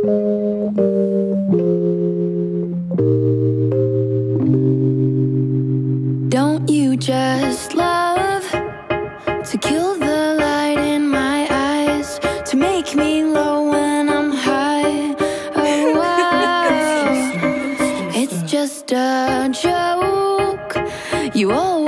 Don't you just love to kill the light in my eyes, to make me low when I'm high? Oh, it's just a joke. You always